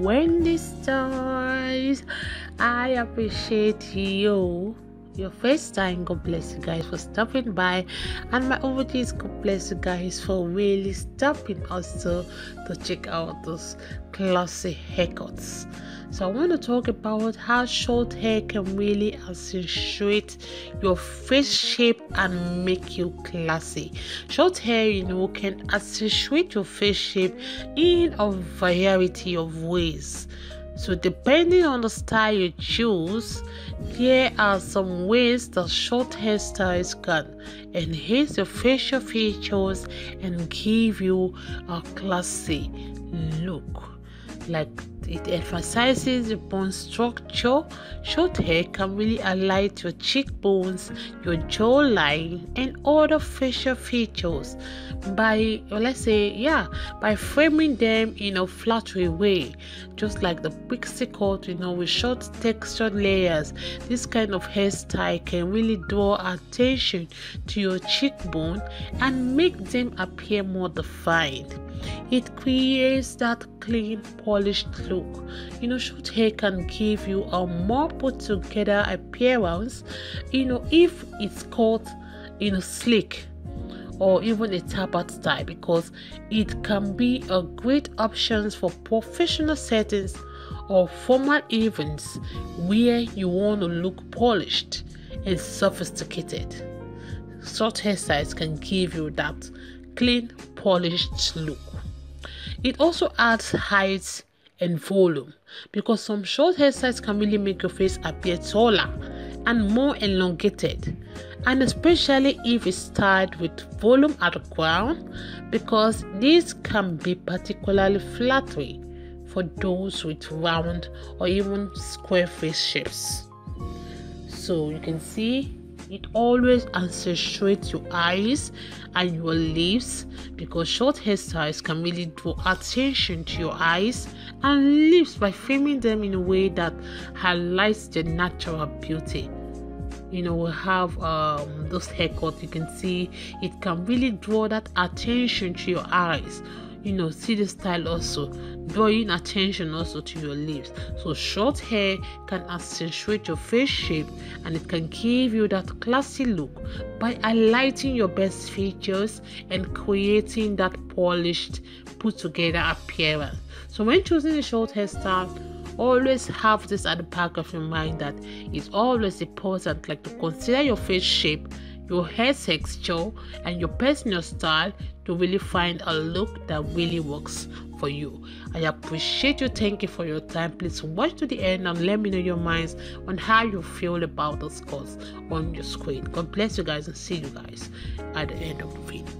Wendy Styles. I appreciate you. Your first time, God bless you guys for stopping by, and my OGs, God bless you guys for really stopping also to check out those classy haircuts. So I want to talk about how short hair can really accentuate your face shape and make you classy. Short hair, you know, can accentuate your face shape in a variety of ways. So, depending on the style you choose, here are some ways that short hairstyles can enhance your facial features and give you a classy look. Like it emphasizes bone structure. Short hair can really highlight your cheekbones, your jawline, and other facial features by, let's say, yeah, by framing them in a flattering way, just like the pixie cut, you know, with short textured layers. This kind of hairstyle can really draw attention to your cheekbone and make them appear more defined. It creates that clean, polished look. You know, short hair can give you a more put together appearance, you know, if it's cut in a slick or even a tapered style because it can be a great option for professional settings or formal events where you want to look polished and sophisticated. Short hairstyles can give you that clean, polished look. It also adds height and volume because some short hairstyles can really make your face appear taller and more elongated and especially if it's styled with volume at the crown because this can be particularly flattering for those with round or even square face shapes. So you can see it always accentuates your eyes and your lips because short hairstyles can really draw attention to your eyes and lips by framing them in a way that highlights their natural beauty. You know we have um, those haircuts you can see it can really draw that attention to your eyes you know see the style also drawing attention also to your lips. So short hair can accentuate your face shape and it can give you that classy look by highlighting your best features and creating that polished put together appearance. So when choosing a short hairstyle always have this at the back of your mind that it's always important like to consider your face shape your hair texture and your personal style to really find a look that really works for you. I appreciate you. Thank you for your time. Please watch to the end and let me know your minds on how you feel about the scores on your screen. God bless you guys and see you guys at the end of the video.